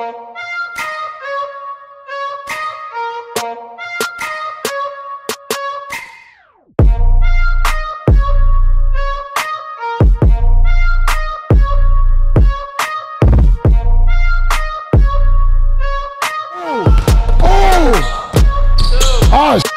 Oh, oh. oh.